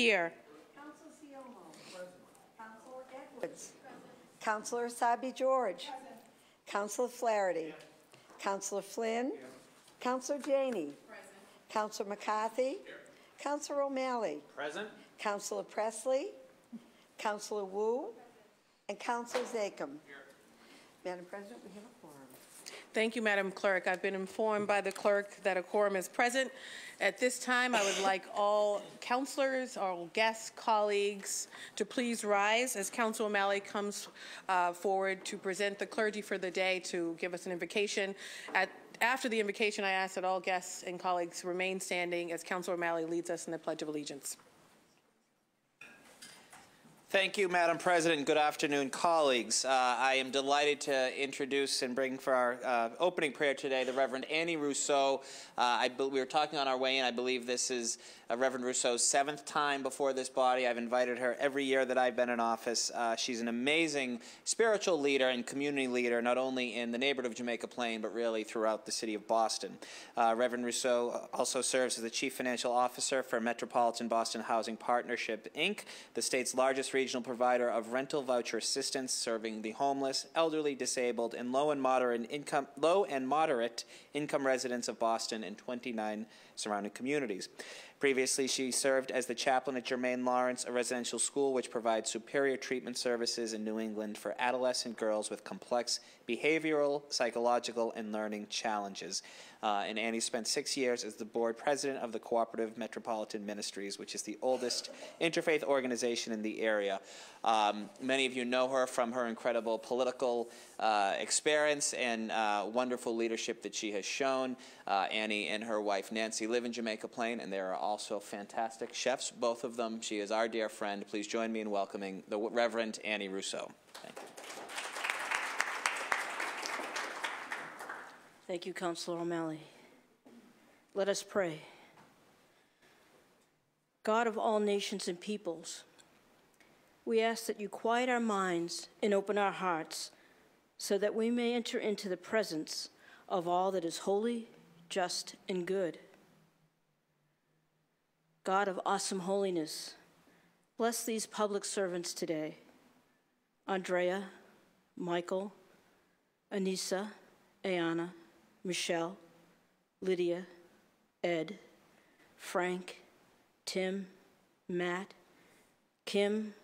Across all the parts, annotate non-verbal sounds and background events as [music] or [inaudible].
Here. Councilor Ciommo. Councilor Edwards. Councilor Essaibi George. Councilor Flaherty. Councilor Flynn. Councilor Janey. Councilor McCarthy. Councilor O'Malley. Present. Councilor Pressley. Councilor Wu. And Councilor Zakim. Madam President, we have a quorum. Thank you, Madam Clerk. I've been informed by the clerk that a quorum is present. At this time, I would like all councilors, all guests, colleagues to please rise as Council O'Malley comes uh, forward to present the clergy for the day to give us an invocation. At, after the invocation, I ask that all guests and colleagues remain standing as Council O'Malley leads us in the Pledge of Allegiance. Thank you, Madam President. Good afternoon, colleagues. Uh, I am delighted to introduce and bring for our uh, opening prayer today the Reverend Annie Rousseau. Uh, we were talking on our way in. I believe this is uh, Reverend Rousseau's seventh time before this body. I've invited her every year that I've been in office. Uh, she's an amazing spiritual leader and community leader, not only in the neighborhood of Jamaica Plain, but really throughout the city of Boston. Uh, Reverend Rousseau also serves as the Chief Financial Officer for Metropolitan Boston Housing Partnership, Inc., the state's largest regional provider of rental voucher assistance serving the homeless, elderly, disabled, and low and moderate income, low and moderate income residents of Boston and 29 surrounding communities. Previously, she served as the chaplain at Germain Lawrence, a residential school which provides superior treatment services in New England for adolescent girls with complex behavioral, psychological, and learning challenges. Uh, and Annie spent six years as the board president of the Cooperative Metropolitan Ministries, which is the oldest interfaith organization in the area. Um, many of you know her from her incredible political uh, experience and uh, wonderful leadership that she has shown. Uh, Annie and her wife Nancy live in Jamaica Plain, and they are also fantastic chefs, both of them. She is our dear friend. Please join me in welcoming the Reverend Annie Rousseau. Thank you. Councilor O'Malley. Let us pray. God of all nations and peoples, we ask that you quiet our minds and open our hearts so that we may enter into the presence of all that is holy, just, and good. God of awesome holiness, bless these public servants today Andrea, Michael, Annissa, Ayanna, Michelle, Lydia, Ed, Frank, Tim, Matt, Kim,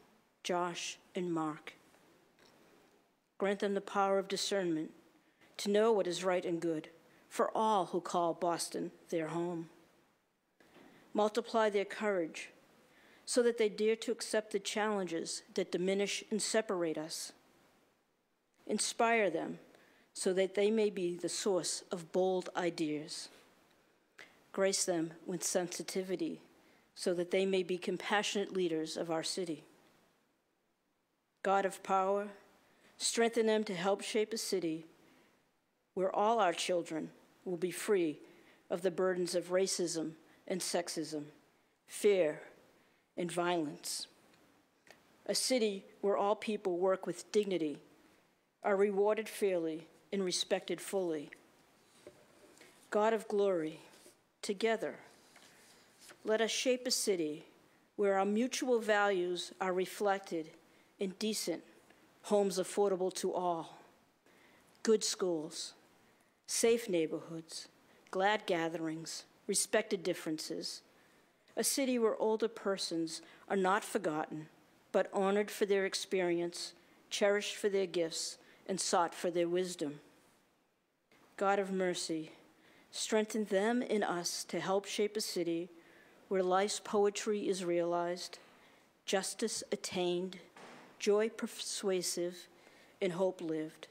Josh, and Mark. Grant them the power of discernment to know what is right and good for all who call Boston their home. Multiply their courage so that they dare to accept the challenges that diminish and separate us. Inspire them so that they may be the source of bold ideas. Grace them with sensitivity so that they may be compassionate leaders of our city. God of power, strengthen them to help shape a city where all our children will be free of the burdens of racism and sexism, fear and violence. A city where all people work with dignity, are rewarded fairly, and respected fully. God of glory, together, let us shape a city where our mutual values are reflected in decent homes affordable to all, good schools, safe neighborhoods, glad gatherings, respected differences, a city where older persons are not forgotten, but honored for their experience, cherished for their gifts, and sought for their wisdom. God of mercy, strengthen them in us to help shape a city where life's poetry is realized, justice attained, joy persuasive, and hope lived.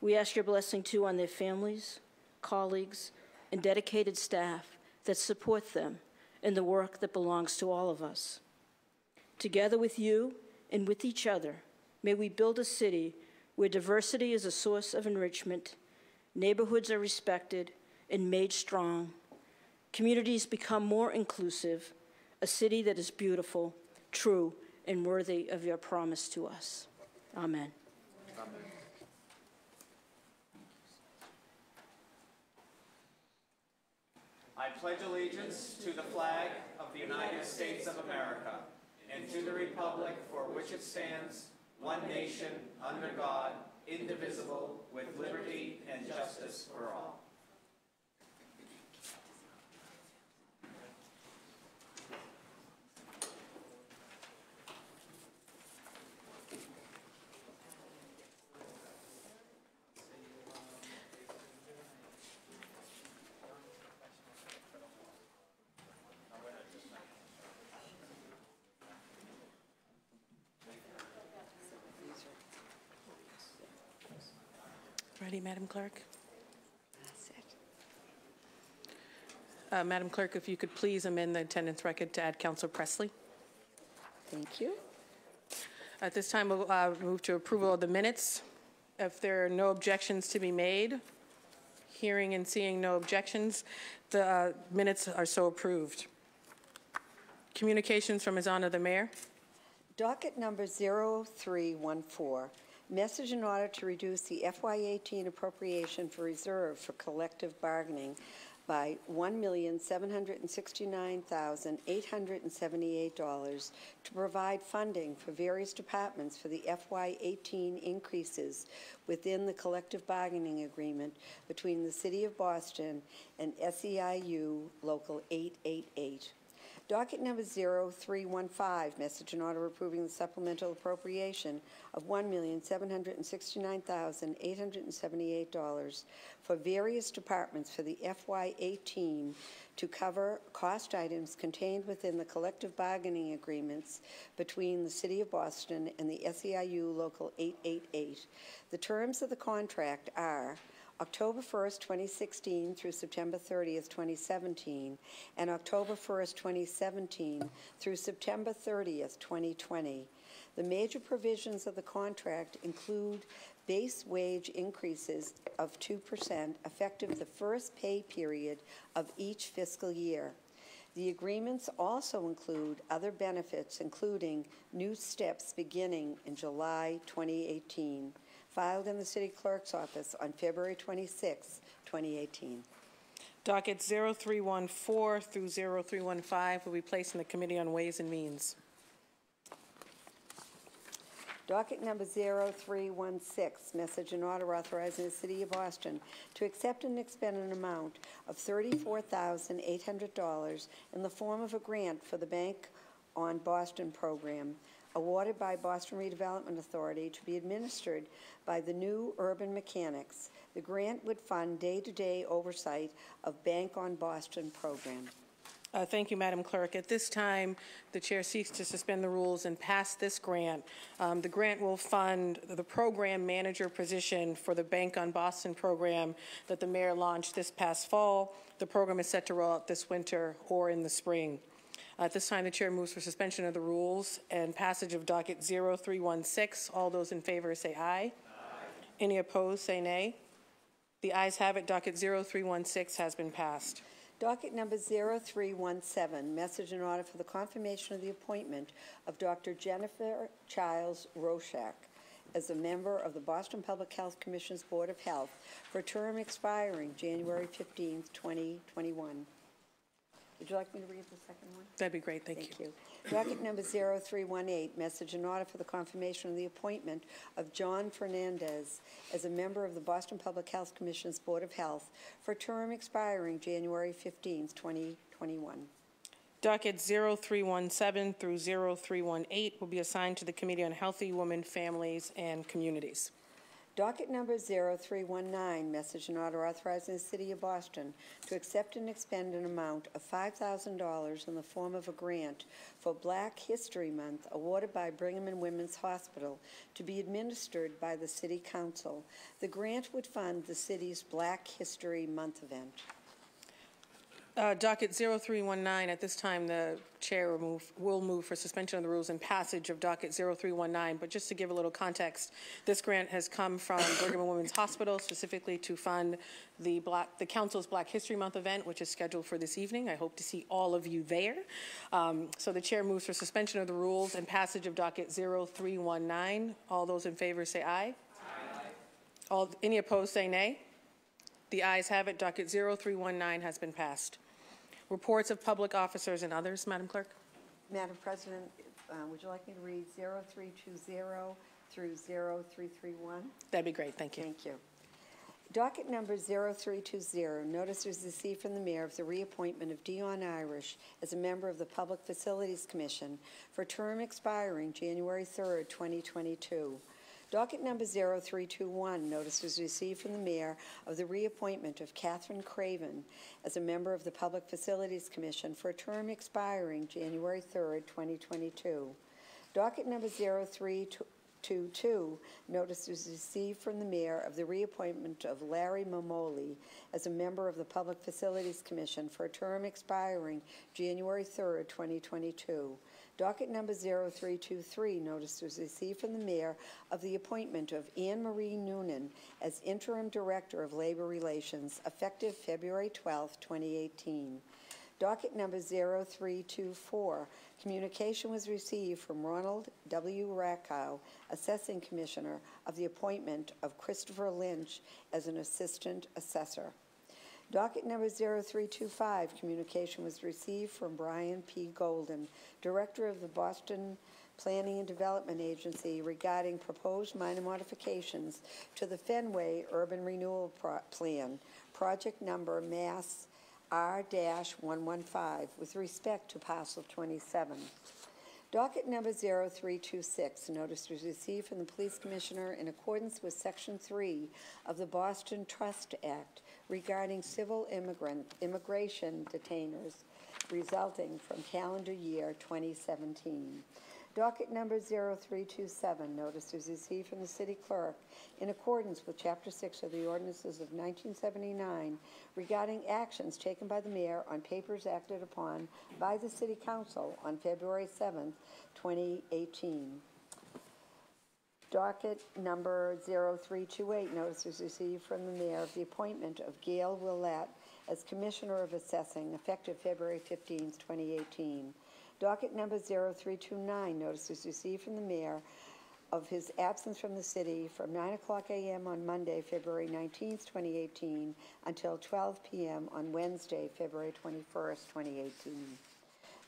We ask your blessing too on their families, colleagues, and dedicated staff that support them in the work that belongs to all of us. Together with you and with each other, may we build a city where diversity is a source of enrichment, neighborhoods are respected and made strong, communities become more inclusive, a city that is beautiful, true, and worthy of your promise to us. Amen. Amen. I pledge allegiance to the flag of the United States of America and to the republic for which it stands, one nation, under God, indivisible, with liberty and justice for all. Madam Clerk? That's it. Uh, Madam Clerk, if you could please amend the attendance record to add Counselor Pressley. Thank you. At this time, we'll uh, move to approval of the minutes. If there are no objections to be made, hearing and seeing no objections, the uh, minutes are so approved. Communications from His Honor the Mayor. Docket number 0314, message in order to reduce the FY18 appropriation for reserve for collective bargaining by $1,769,878 to provide funding for various departments for the FY18 increases within the collective bargaining agreement between the City of Boston and SEIU Local 888. Docket number 0315, message in order approving the supplemental appropriation of $1,769,878 for various departments for the FY18 to cover cost items contained within the collective bargaining agreements between the City of Boston and the SEIU Local 888. The terms of the contract are October 1st, 2016 through September 30th, 2017, and October 1st, 2017 through September 30th, 2020. The major provisions of the contract include base wage increases of 2% effective the first pay period of each fiscal year. The agreements also include other benefits, including new steps beginning in July 2018 filed in the city clerk's office on February 26, 2018. Docket 0314 through 0315 will be placed in the Committee on Ways and Means. Docket number 0316, message and order authorizing the City of Boston to accept and expend an amount of $34,800 in the form of a grant for the Bank on Boston program awarded by Boston Redevelopment Authority to be administered by the new urban mechanics. The grant would fund day-to-day oversight of Bank on Boston program. Uh, Thank you, Madam Clerk. At this time, the Chair seeks to suspend the rules and pass this grant. Um, The grant will fund the program manager position for the Bank on Boston program that the mayor launched this past fall. The program is set to roll out this winter or in the spring. Uh, at this time, the Chair moves for suspension of the rules and passage of docket 0316. All those in favor say aye. Any opposed, say nay. The ayes have it. Docket 0316 has been passed. Docket number 0317, message in order for the confirmation of the appointment of Dr. Jennifer Childs Roshak as a member of the Boston Public Health Commission's Board of Health for a term expiring January 15, 2021. Would you like me to read the second one? That'd be great, thank you. Thank you. Docket number 0318, message in order for the confirmation of the appointment of John Fernandez as a member of the Boston Public Health Commission's Board of Health for term expiring January 15th, 2021. Docket 0317 through 0318 will be assigned to the Committee on Healthy Women, Families, and Communities. Docket number 0319, message and order authorizing the City of Boston to accept and expend an amount of $5,000 in the form of a grant for Black History Month awarded by Brigham and Women's Hospital to be administered by the City Council. The grant would fund the city's Black History Month event. Uh, Docket 0319, at this time, the Chair will move, will move for suspension of the rules and passage of docket 0319. But just to give a little context, this grant has come from [coughs] Brigham and Women's Hospital specifically to fund the Black, the Council's Black History Month event, which is scheduled for this evening. I hope to see all of you there. Um, So the Chair moves for suspension of the rules and passage of docket 0319. All those in favor say aye. Aye. All, any opposed say nay. The ayes have it. Docket 0319 has been passed. Reports of public officers and others, Madam Clerk? Madam President, uh, would you like me to read 0320 through 0331? That'd be great, thank you. Thank you. Docket number 0320, notice was received from the mayor of the reappointment of Dion Irish as a member of the Public Facilities Commission for term expiring January 3rd, 2022. Docket number 0321, notice was received from the mayor of the reappointment of Catherine Craven as a member of the Public Facilities Commission for a term expiring January 3rd, 2022. Docket number 0322, notice was received from the mayor of the reappointment of Larry Mammoli as a member of the Public Facilities Commission for a term expiring January 3rd, 2022. Docket number 0323, notice was received from the mayor of the appointment of Anne Marie Noonan as interim director of labor relations effective February 12, 2018. Docket number 0324, communication was received from Ronald W. Rakow, Assessing Commissioner, of the appointment of Christopher Lynch as an Assistant Assessor. Docket number 0325, communication was received from Brian P. Golden, Director of the Boston Planning and Development Agency regarding proposed minor modifications to the Fenway Urban Renewal Pro- Plan, project number Mass R-115, with respect to parcel 27. Docket number 0326, notice was received from the Police Commissioner in accordance with Section 3 of the Boston Trust Act regarding civil immigrant, immigration detainers resulting from calendar year 2017. Docket number 0327, notice was received from the city clerk in accordance with Chapter 6 of the ordinances of 1979 regarding actions taken by the mayor on papers acted upon by the city council on February 7th, 2018. Docket number 0328, notice was received from the mayor of the appointment of Gail Willett as Commissioner of Assessing effective February 15th, 2018. Docket number 0329, notice was received from the mayor of his absence from the city from 9 o'clock a.m. on Monday, February 19th, 2018, until 12 p.m. on Wednesday, February 21st, 2018.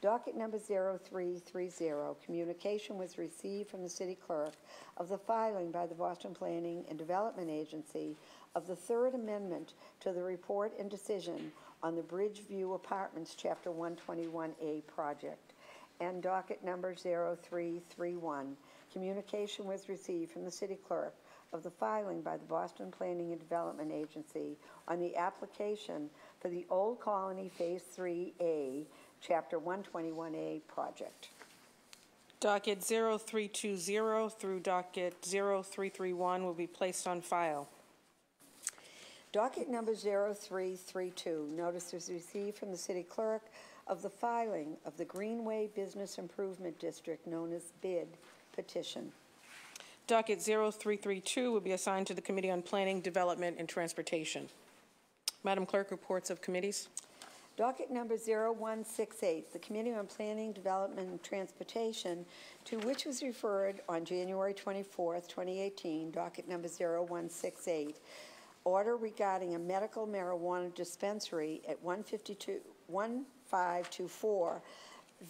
Docket number 0330, communication was received from the city clerk of the filing by the Boston Planning and Development Agency of the Third Amendment to the report and decision on the Bridgeview Apartments Chapter 121A project. And docket number 0331, communication was received from the city clerk of the filing by the Boston Planning and Development Agency on the application for the Old Colony Phase 3A, Chapter 121A project. Docket 0320 through docket 0331 will be placed on file. Docket number 0332, notice was received from the city clerk of the filing of the Greenway Business Improvement District known as BID petition. Docket 0332 will be assigned to the Committee on Planning, Development, and Transportation. Madam Clerk, reports of committees. Docket number 0168, the Committee on Planning, Development, and Transportation, to which was referred on January 24th, 2018, docket number 0168, order regarding a medical marijuana dispensary at 152, 1524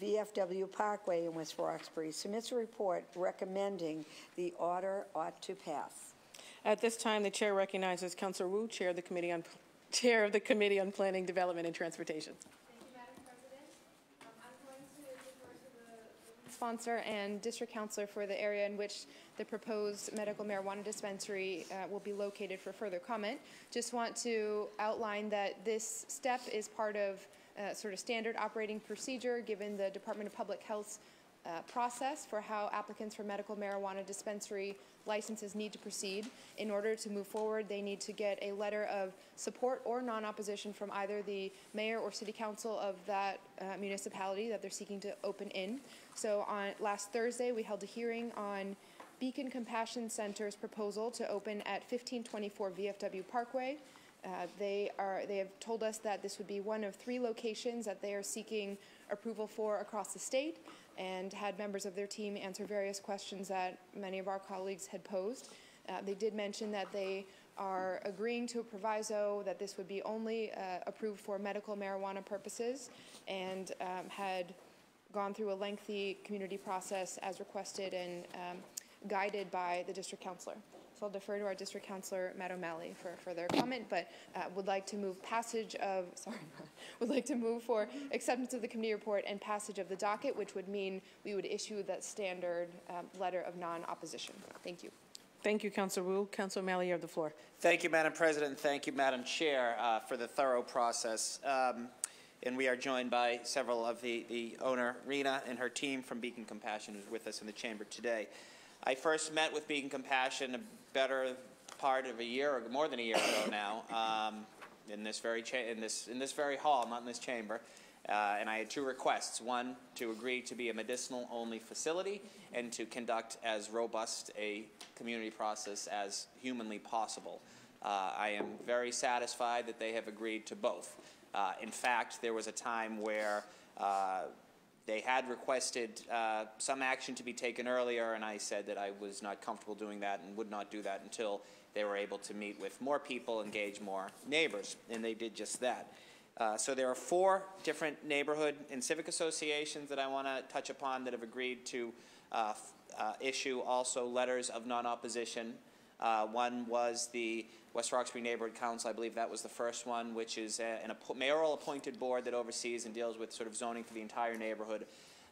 VFW Parkway in West Roxbury, submits a report recommending the order ought to pass. At this time, the Chair recognizes Councilor Wu, Chair of the Committee on, Chair of the Committee on Planning, Development, and Transportation. Thank you, Madam President. I'm going to sponsor and district counselor for the area in which the proposed medical marijuana dispensary uh, will be located for further comment. Just want to outline that this step is part of uh, sort of standard operating procedure, given the Department of Public Health's uh, process for how applicants for medical marijuana dispensary licenses need to proceed. In order to move forward, they need to get a letter of support or non-opposition from either the mayor or city council of that uh, municipality that they're seeking to open in. So on last Thursday, we held a hearing on Beacon Compassion Center's proposal to open at 1524 VFW Parkway. Uh, They are, they have told us that this would be one of three locations that they are seeking approval for across the state and had members of their team answer various questions that many of our colleagues had posed. Uh, They did mention that they are agreeing to a proviso that this would be only uh, approved for medical marijuana purposes and um, had gone through a lengthy community process as requested and um, guided by the district counselor. So I'll defer to our district counselor, Matt O'Malley, for further comment, but uh, would like to move passage of, [laughs] sorry, [laughs] would like to move for acceptance of the committee report and passage of the docket, which would mean we would issue that standard um, letter of non-opposition. Thank you. Thank you, Councilor Wu. Councilor O'Malley, you have the floor. Thank you, Madam President, thank you, Madam Chair, uh, for the thorough process. Um, And we are joined by several of the, the owner, Rena, and her team from Beacon Compassion, who's with us in the chamber today. I first met with Beacon Compassion a better part of a year, or more than a year ago now, um, in this very in this in this very hall, not in this chamber. Uh, and I had two requests: one, to agree to be a medicinal-only facility, and to conduct as robust a community process as humanly possible. Uh, I am very satisfied that they have agreed to both. Uh, in fact, there was a time where uh, they had requested uh, some action to be taken earlier, and I said that I was not comfortable doing that and would not do that until they were able to meet with more people, engage more neighbors, and they did just that. Uh, so there are four different neighborhood and civic associations that I want to touch upon that have agreed to uh, uh, issue also letters of non-opposition. Uh, one was the West Roxbury Neighborhood Council, I believe that was the first one, which is a- an appo- mayoral appointed board that oversees and deals with sort of zoning for the entire neighborhood.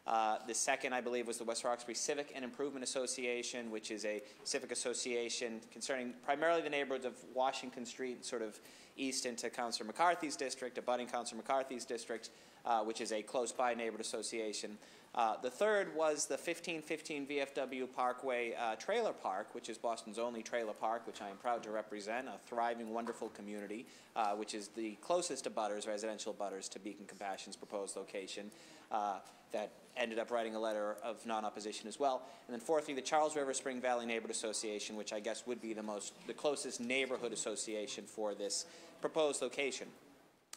Uh, The second, I believe, was the West Roxbury Civic and Improvement Association, which is a civic association concerning primarily the neighborhoods of Washington Street, sort of east into Councilor McCarthy's district, abutting Councilor McCarthy's district, uh, which is a close-by neighborhood association. Uh, The third was the 1515 VFW Parkway uh, Trailer Park, which is Boston's only trailer park, which I am proud to represent, a thriving, wonderful community, uh, which is the closest to Butters, residential Butters, to Beacon Compassion's proposed location, uh, that ended up writing a letter of non-opposition as well. And then fourthly, the Charles River Spring Valley Neighborhood Association, which I guess would be the most, the closest neighborhood association for this proposed location.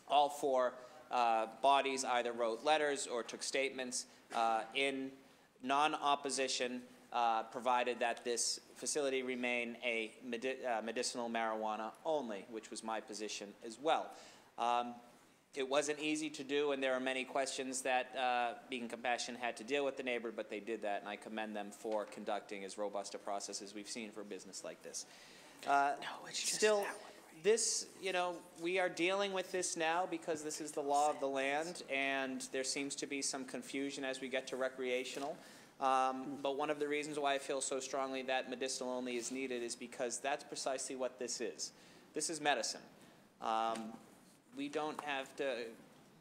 All four uh, bodies either wrote letters or took statements uh, in non-opposition, uh, provided that this facility remain a medi- uh, medicinal marijuana only, which was my position as well. Um, It wasn't easy to do, and there are many questions that uh, Beacon Compassion had to deal with the neighbor, but they did that, and I commend them for conducting as robust a process as we've seen for a business like this. Uh, Still, this, you know, we are dealing with this now because this is the law of the land, and there seems to be some confusion as we get to recreational. Um, But one of the reasons why I feel so strongly that medicinal only is needed is because that's precisely what this is. This is medicine. Um, we don't have to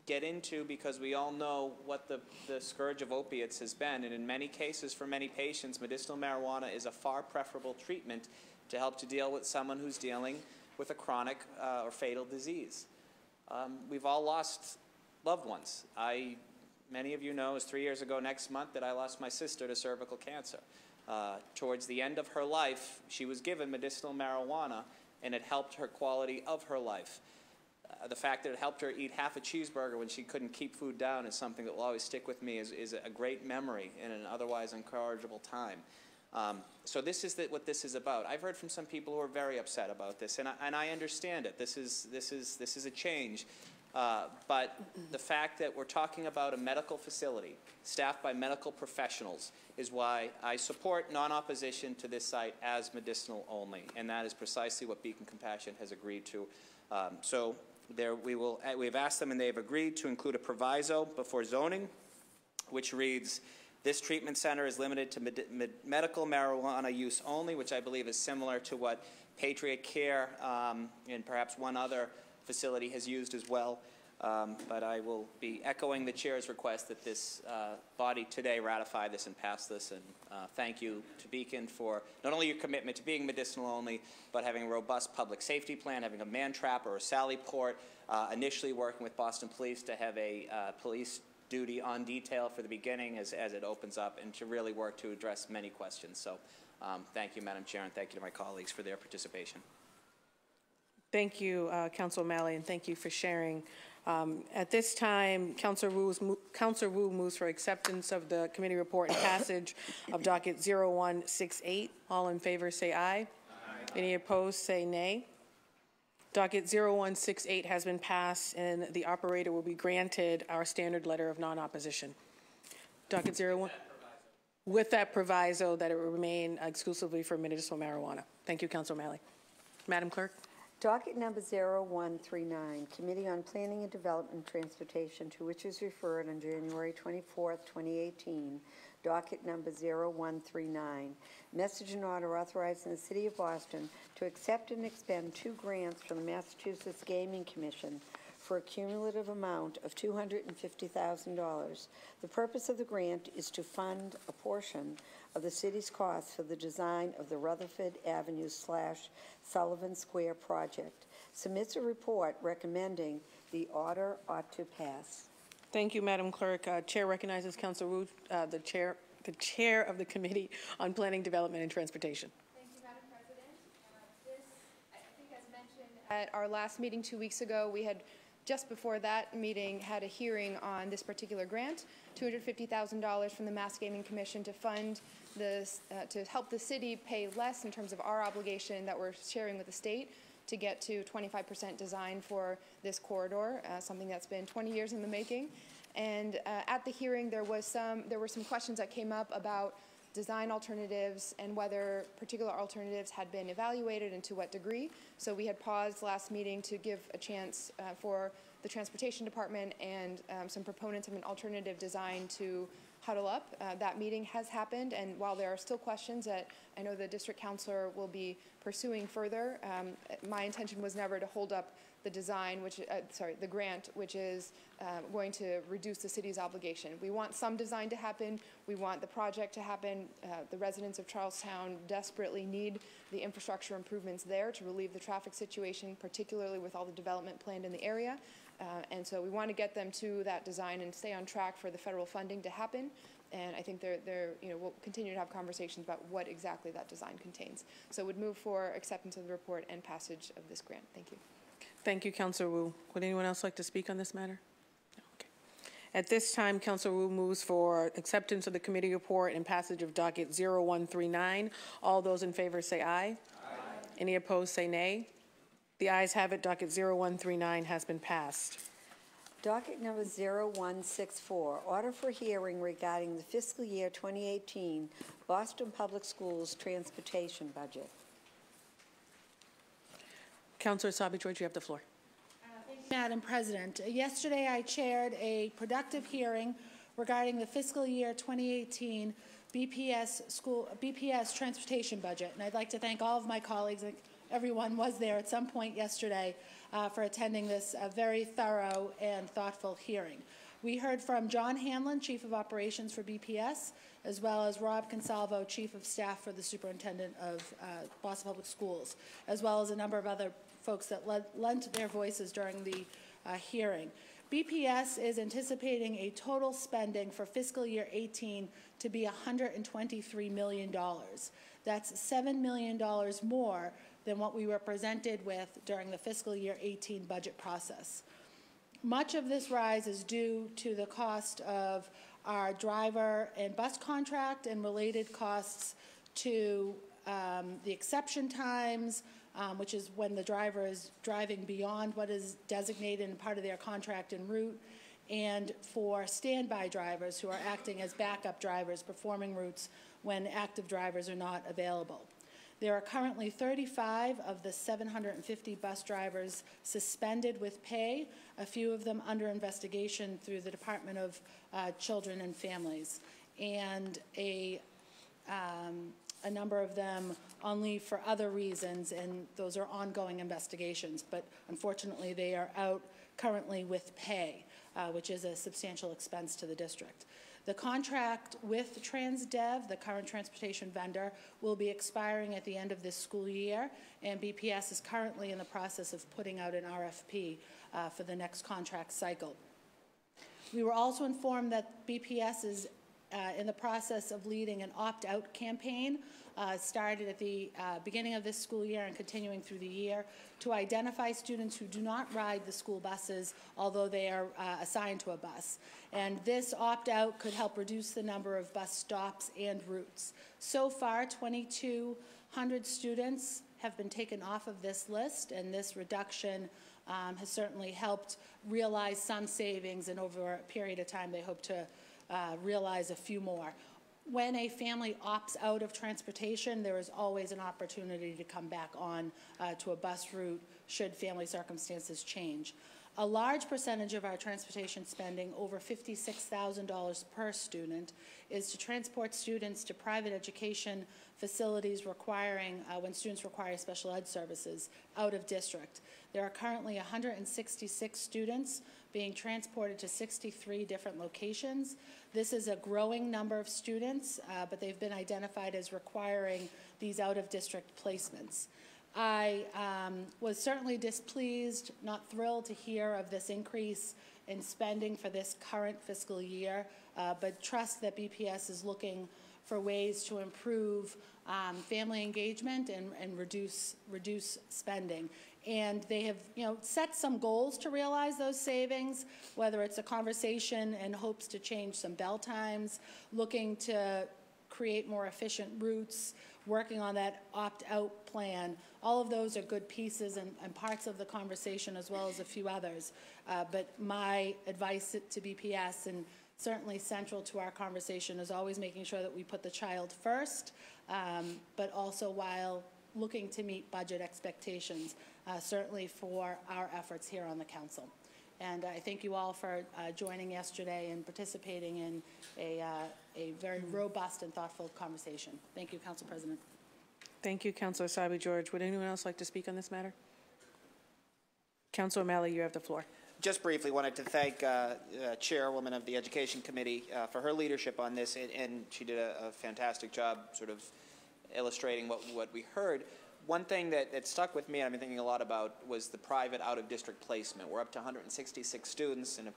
get into because we all know what the, the scourge of opiates has been. And in many cases, for many patients, medicinal marijuana is a far preferable treatment to help to deal with someone who's dealing with a chronic uh, or fatal disease. Um, we've all lost loved ones. I, many of you know, was three years ago next month that I lost my sister to cervical cancer. Uh, towards the end of her life, she was given medicinal marijuana, and it helped her quality of her life. Uh, the fact that it helped her eat half a cheeseburger when she couldn't keep food down is something that will always stick with me, is, is a great memory in an otherwise incorrigible time. Um, so this is the, what this is about. I've heard from some people who are very upset about this, and I, and I understand it. This is, this is, this is a change. Uh, but the fact that we're talking about a medical facility staffed by medical professionals is why I support non-opposition to this site as medicinal only, and that is precisely what Beacon Compassion has agreed to. Um, so there, we will, uh, we've asked them, and they've agreed to include a proviso before zoning, which reads, "This treatment center is limited to med- med- medical marijuana use only," which I believe is similar to what Patriot Care um, and perhaps one other facility has used as well. Um, But I will be echoing the chair's request that this uh, body today ratify this and pass this. And uh, thank you to Beacon for not only your commitment to being medicinal only, but having a robust public safety plan, having a man trap or a sally port, uh, initially working with Boston Police to have a uh, police duty on detail for the beginning as, as it opens up, and to really work to address many questions. So um, thank you, Madam Chair, and thank you to my colleagues for their participation. Thank you, uh, Council O'Malley, and thank you for sharing. Um, At this time, Councilor Wu's Councilor Wu moves for acceptance of the committee report and passage of docket 0168. All in favor, say aye. Any opposed, say nay. Docket 0168 has been passed, and the operator will be granted our standard letter of non-opposition. Docket 01... With that proviso that it will remain exclusively for medicinal marijuana. Thank you, Council O'Malley. Madam Clerk? Docket number 0139, Committee on Planning and Development Transportation, to which is referred on January 24th, 2018. Docket number 0139, message and order authorizing the City of Boston to accept and expend two grants from the Massachusetts Gaming Commission for a cumulative amount of $250,000. The purpose of the grant is to fund a portion of the city's costs for the design of the Rutherford Avenue slash Sullivan Square project. Submits a report recommending the order ought to pass. Thank you, Madam Clerk. Uh, Chair recognizes Council Wu, uh, the Chair, the Chair of the Committee on Planning, Development, and Transportation. Thank you, Madam President. Uh, This, I think as mentioned at our last meeting two weeks ago, we had, just before that meeting, had a hearing on this particular grant, $250,000 from the Mass Gaming Commission to fund this, uh, to help the city pay less in terms of our obligation that we're sharing with the state to get to 25% design for this corridor, uh, something that's been 20 years in the making. And uh, at the hearing, there was some, there were some questions that came up about design alternatives and whether particular alternatives had been evaluated and to what degree. So we had paused last meeting to give a chance uh, for the Transportation Department and um, some proponents of an alternative design to huddle up. Uh, that meeting has happened, and while there are still questions that I know the district counselor will be pursuing further, um, my intention was never to hold up the design, which, uh, sorry, the grant, which is uh, going to reduce the city's obligation. We want some design to happen. We want the project to happen. Uh, the residents of Charlestown desperately need the infrastructure improvements there to relieve the traffic situation, particularly with all the development planned in the area. Uh, and so we want to get them to that design and stay on track for the federal funding to happen. And I think they're, they're, you know, we'll continue to have conversations about what exactly that design contains. So would move for acceptance of the report and passage of this grant. Thank you. Thank you, Councilor Wu. Would anyone else like to speak on this matter? Okay. At this time, Councilor Wu moves for acceptance of the committee report and passage of docket 0139. All those in favor say aye. Aye. Any opposed say nay. The ayes have it. Docket 0139 has been passed. Docket number 0164, order for hearing regarding the fiscal year 2018 Boston Public Schools transportation budget. Councilor Essaibi George, you have the floor. Uh, Madam President, uh, yesterday I chaired a productive hearing regarding the fiscal year 2018 BPS school BPS transportation budget, and I'd like to thank all of my colleagues. Everyone was there at some point yesterday uh, for attending this uh, very thorough and thoughtful hearing. We heard from John Hanlon, Chief of Operations for BPS, as well as Rob Consalvo, Chief of Staff for the Superintendent of uh, Boston Public Schools, as well as a number of other folks that lent their voices during the uh, hearing. BPS is anticipating a total spending for fiscal year 18 to be $123 million. That's $7 million more than what we were presented with during the fiscal year 18 budget process. Much of this rise is due to the cost of our driver and bus contract and related costs to um, the exception times, um, which is when the driver is driving beyond what is designated in part of their contract en route, and for standby drivers who are acting as backup drivers performing routes when active drivers are not available. There are currently 35 of the 750 bus drivers suspended with pay, a few of them under investigation through the Department of uh, Children and Families, and a, um, a number of them on leave for other reasons, and those are ongoing investigations. But unfortunately, they are out currently with pay, uh, which is a substantial expense to the district. The contract with TransDev, the current transportation vendor, will be expiring at the end of this school year, and BPS is currently in the process of putting out an RFP uh, for the next contract cycle. We were also informed that BPS is uh, in the process of leading an opt-out campaign uh, started at the uh, beginning of this school year and continuing through the year to identify students who do not ride the school buses, although they are uh, assigned to a bus. And this opt-out could help reduce the number of bus stops and routes. So far, 2,200 students have been taken off of this list, and this reduction um, has certainly helped realize some savings, and over a period of time, they hope to uh, realize a few more. When a family opts out of transportation, there is always an opportunity to come back on uh, to a bus route should family circumstances change. A large percentage of our transportation spending, over $56,000 per student, is to transport students to private education facilities requiring, uh, when students require special ed services out of district. There are currently 166 students being transported to 63 different locations. This is a growing number of students, uh, but they've been identified as requiring these out-of-district placements. I um, was certainly displeased, not thrilled to hear of this increase in spending for this current fiscal year, uh, but trust that BPS is looking for ways to improve um, family engagement and, and reduce, reduce spending. And they have, you know, set some goals to realize those savings, whether it's a conversation and hopes to change some bell times, looking to create more efficient routes, working on that opt-out plan. All of those are good pieces and, and parts of the conversation as well as a few others. Uh, but my advice to BPS and certainly central to our conversation is always making sure that we put the child first, um, but also while looking to meet budget expectations, uh, certainly for our efforts here on the council. And I thank you all for uh, joining yesterday and participating in a, uh, a very robust and thoughtful conversation. Thank you, Council President. Thank you, Councilor Essaibi George. Would anyone else like to speak on this matter? Councilor O'Malley, you have the floor. Just briefly, wanted to thank uh, uh, Chairwoman of the Education Committee uh, for her leadership on this, and, and she did a, a, fantastic job sort of illustrating what, what we heard. One thing that, that stuck with me, and I've been thinking a lot about, was the private out-of-district placement. We're up to 166 students in a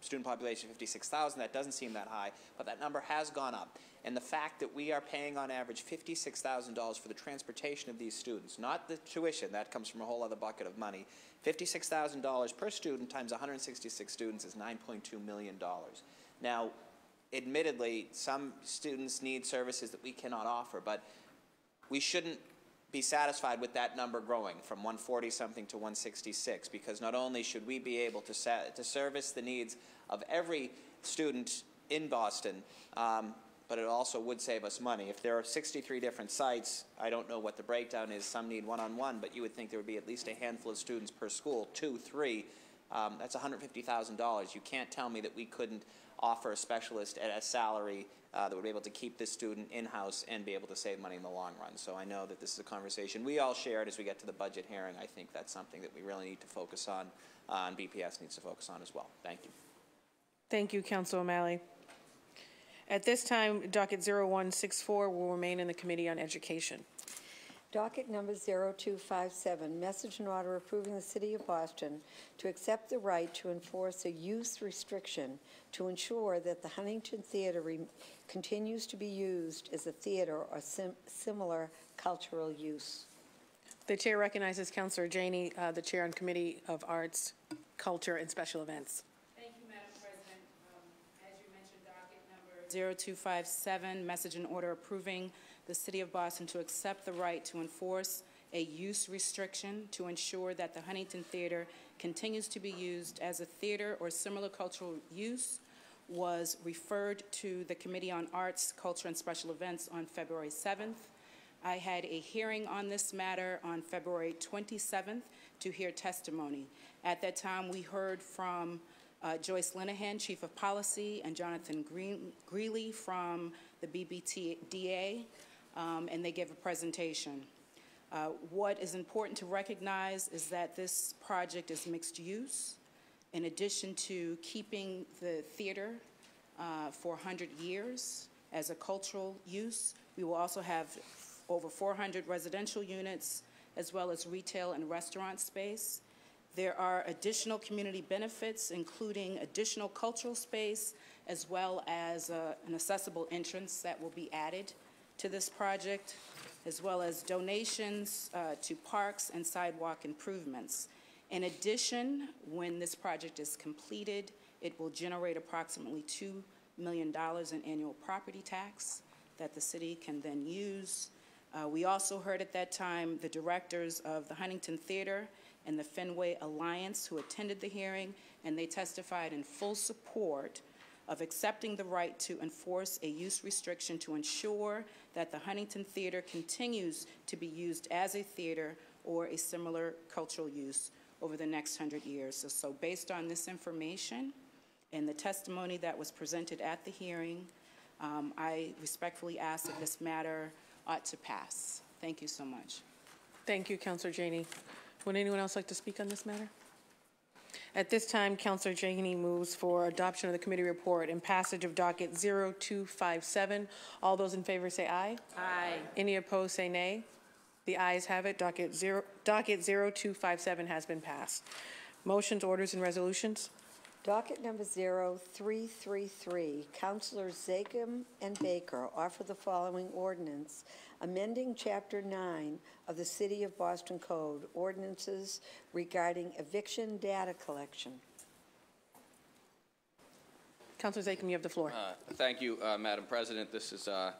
student population of 56,000. That doesn't seem that high, but that number has gone up. And the fact that we are paying on average $56,000 for the transportation of these students, not the tuition, that comes from a whole other bucket of money, $56,000 per student times 166 students is $9.2 million. Now, admittedly, some students need services that we cannot offer, but we shouldn't be satisfied with that number growing from 140 something to 166 because not only should we be able to, to service the needs of every student in Boston, um, but it also would save us money. If there are 63 different sites, I don't know what the breakdown is. Some need one-on-one, -on -one, but you would think there would be at least a handful of students per school, two, three. Um, that's $150,000. You can't tell me that we couldn't offer a specialist at a salary uh, that would be able to keep this student in-house and be able to save money in the long run. So I know that this is a conversation we all shared as we get to the budget hearing. I think that's something that we really need to focus on, uh, and BPS needs to focus on as well. Thank you. Thank you, Council O'Malley. At this time, docket 0164 will remain in the Committee on Education. Docket number 0257, message and order approving the City of Boston to accept the right to enforce a use restriction to ensure that the Huntington Theater continues to be used as a theater or sim similar cultural use. The chair recognizes Councilor Janey, uh, the chair on Committee of Arts, Culture, and Special Events. Thank you, Madam President. 0257, message and order approving the City of Boston to accept the right to enforce a use restriction to ensure that the Huntington Theater continues to be used as a theater or similar cultural use was referred to the Committee on Arts, Culture, and Special Events on February 7th. I had a hearing on this matter on February 27th to hear testimony. At that time, we heard from uh, Joyce Linehan, Chief of Policy, and Jonathan Green, Greeley from the BBTDA, um, and they give a presentation. Uh, what is important to recognize is that this project is mixed use. In addition to keeping the theater uh, for 100 years as a cultural use, we will also have over 400 residential units as well as retail and restaurant space. There are additional community benefits, including additional cultural space, as well as uh, an accessible entrance that will be added to this project, as well as donations uh, to parks and sidewalk improvements. In addition, when this project is completed, it will generate approximately $2 million in annual property tax that the city can then use Uh, We also heard at that time the directors of the Huntington Theater and the Fenway Alliance who attended the hearing, and they testified in full support of accepting the right to enforce a use restriction to ensure that the Huntington Theater continues to be used as a theater or a similar cultural use over the next hundred years. So- So based on this information and the testimony that was presented at the hearing, um, I respectfully ask that this matter ought to pass. Thank you so much. Thank you, Counselor Janey. Would anyone else like to speak on this matter? At this time, Counselor Janey moves for adoption of the committee report and passage of docket 0257. All those in favor say aye. Aye. Any opposed, say nay. The ayes have it. Docket zero, docket 0257 has been passed. Motions, orders, and resolutions? Docket number 0333, Councilors Zakim and Baker offer the following ordinance, amending Chapter 9 of the City of Boston Code, ordinances regarding eviction data collection. Counselor Zakim, you have the floor. Uh, Thank you, uh, Madam President. This is uh,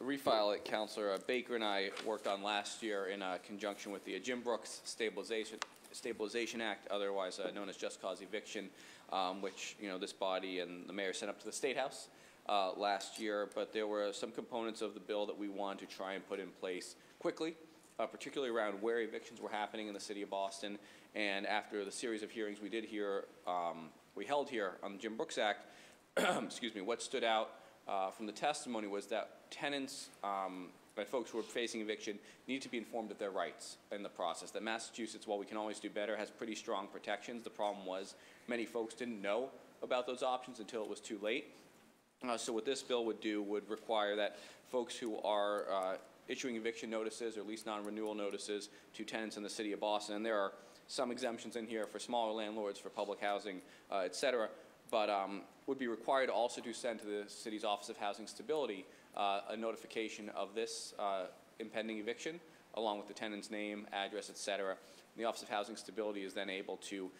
a refile that Councilor Baker and I worked on last year in uh, conjunction with the Jim Brooks Stabilization, Stabilization Act, otherwise uh, known as Just Cause Eviction, um, which, you know, this body and the mayor sent up to the State House uh, last year. But there were some components of the bill that we wanted to try and put in place quickly, uh, particularly around where evictions were happening in the city of Boston. And after the series of hearings we did here, um, we held here on the Jim Brooks Act, [clears throat] excuse me, what stood out uh, from the testimony was that tenants um, and folks who are facing eviction need to be informed of their rights in the process. That Massachusetts, while we can always do better, has pretty strong protections. The problem was many folks didn't know about those options until it was too late. Uh, so what this bill would do would require that folks who are uh, issuing eviction notices or lease non-renewal notices to tenants in the city of Boston, and there are some exemptions in here for smaller landlords, for public housing, uh, et cetera, but um, would be required also to send to the city's Office of Housing Stability uh, a notification of this uh, impending eviction, along with the tenant's name, address, et cetera. The Office of Housing Stability is then able to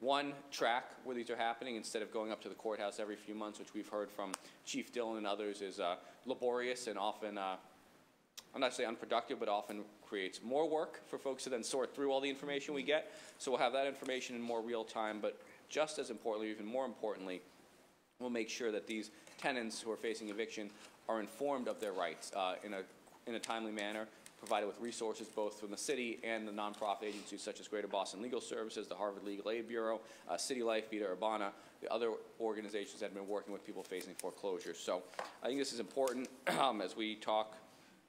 one, track where these are happening instead of going up to the courthouse every few months, which we've heard from Chief Dillon and others is uh, laborious and often, uh, I'm not saying unproductive, but often creates more work for folks to then sort through all the information we get. So we'll have that information in more real time, but just as importantly, even more importantly, we'll make sure that these tenants who are facing eviction are informed of their rights uh, in a in a timely manner, provided with resources both from the city and the nonprofit agencies such as Greater Boston Legal Services, the Harvard Legal Aid Bureau, uh, City Life, Vida Urbana, the other organizations that have been working with people facing foreclosure. So I think this is important [clears throat] um, as we talk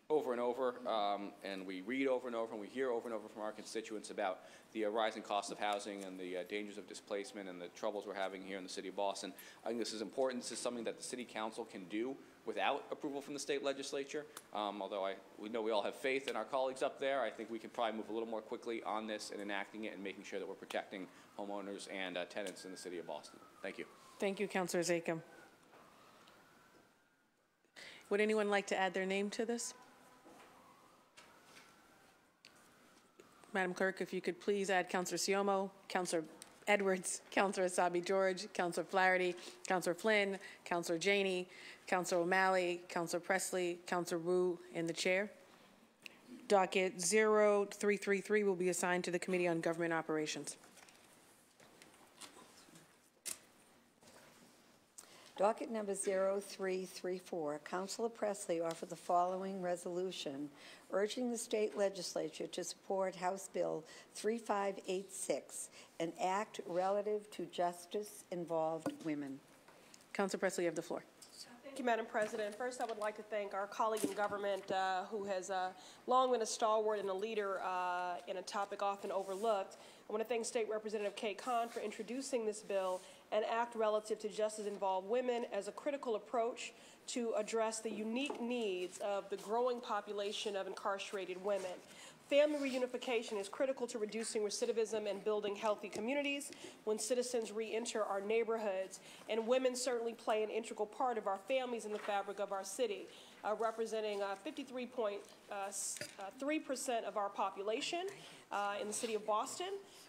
over and over, um, and we read over and over, and we hear over and over from our constituents about the uh, rising cost of housing and the uh, dangers of displacement and the troubles we're having here in the city of Boston. I think this is important. This is something that the city council can do without approval from the state legislature. Um, although I, we know we all have faith in our colleagues up there, I think we can probably move a little more quickly on this and enacting it and making sure that we're protecting homeowners and uh, tenants in the city of Boston. Thank you. Thank you, Counselor Zakim. Would anyone like to add their name to this? Madam Clerk, if you could please add Counselor Ciommo, Counselor Edwards, Counselor Essaibi George, Counselor Flaherty, Counselor Flynn, Counselor Janey, Counselor O'Malley, Counselor Pressley, Counselor Wu, and the Chair. Docket 0333 will be assigned to the Committee on Government Operations. Docket number 0334, Councilor Pressley offered the following resolution urging the state legislature to support House Bill 3586, an act relative to justice-involved women. Counselor Pressley, you have the floor. Thank you, Madam President. First, I would like to thank our colleague in government uh, who has uh, long been a stalwart and a leader uh, in a topic often overlooked. I want to thank State Representative Kay Khan for introducing this bill and act relative to justice-involved women as a critical approach to address the unique needs of the growing population of incarcerated women. Family reunification is critical to reducing recidivism and building healthy communities when citizens re-enter our neighborhoods. And women certainly play an integral part of our families in the fabric of our city, uh, representing 53.3% uh, uh, of our population uh, in the city of Boston.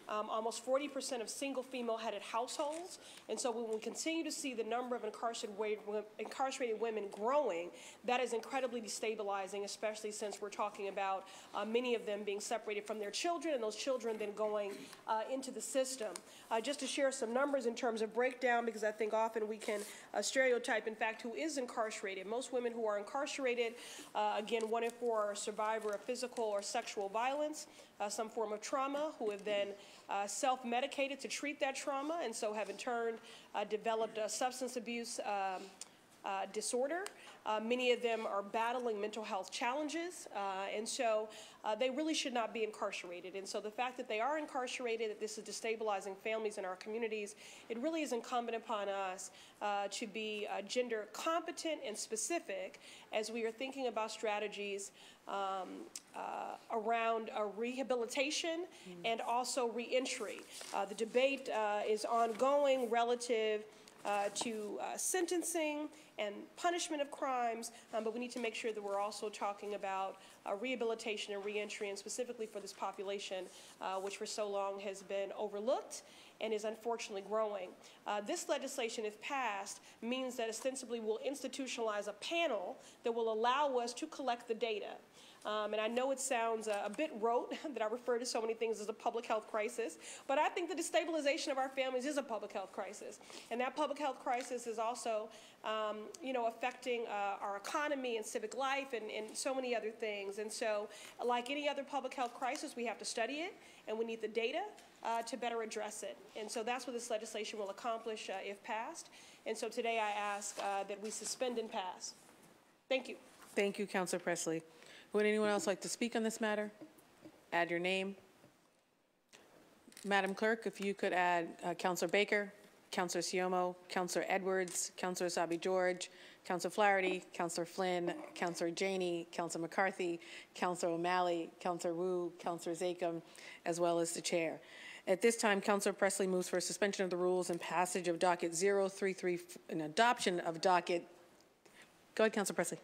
Um, almost 40% of single female-headed households. And so when we continue to see the number of incarcerated, incarcerated women growing, that is incredibly destabilizing, especially since we're talking about uh, many of them being separated from their children and those children then going uh, into the system. Uh, just to share some numbers in terms of breakdown, because I think often we can uh, stereotype, in fact, who is incarcerated. Most women who are incarcerated, uh, again, one in four are a survivor of physical or sexual violence, uh, some form of trauma, who have then uh, self-medicated to treat that trauma, and so have in turn uh, developed a substance abuse um, uh, disorder. Uh, many of them are battling mental health challenges, uh, and so uh, they really should not be incarcerated. And so the fact that they are incarcerated, that this is destabilizing families in our communities, it really is incumbent upon us uh, to be gender competent and specific as we are thinking about strategies um, uh, around rehabilitation and also reentry. Uh, the debate uh, is ongoing relative uh, to uh, sentencing and punishment of crimes, um, but we need to make sure that we're also talking about uh, rehabilitation and reentry, and specifically for this population, uh, which for so long has been overlooked and is unfortunately growing. Uh, this legislation, if passed, means that ostensibly we'll institutionalize a panel that will allow us to collect the data. Um, and I know it sounds uh, a bit rote [laughs] that I refer to so many things as a public health crisis, but I think the destabilization of our families is a public health crisis. And that public health crisis is also, um, you know, affecting uh, our economy and civic life and, and so many other things. And so, like any other public health crisis, we have to study it and we need the data uh, to better address it. And so that's what this legislation will accomplish uh, if passed. And so today I ask uh, that we suspend and pass. Thank you. Thank you, Counselor Pressley. Would anyone else like to speak on this matter? Add your name. Madam Clerk, if you could add uh, Counselor Baker, Counselor Ciommo, Counselor Edwards, Counselor Essaibi George, Counselor Flaherty, Counselor Flynn, Counselor Janey, Counselor McCarthy, Counselor O'Malley, Counselor Wu, Counselor Zakim, as well as the Chair. At this time, Counselor Pressley moves for a suspension of the rules and passage of docket 033, and adoption of docket. Go ahead, Counselor Pressley.